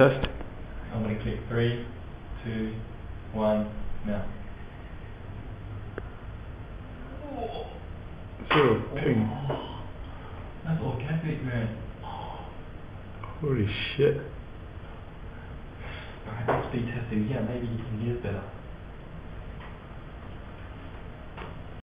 Test. I'm gonna click three, two, one, now. Zero ping. That's organic, man. Holy shit. Alright, let's be testing again. Maybe you can hear better.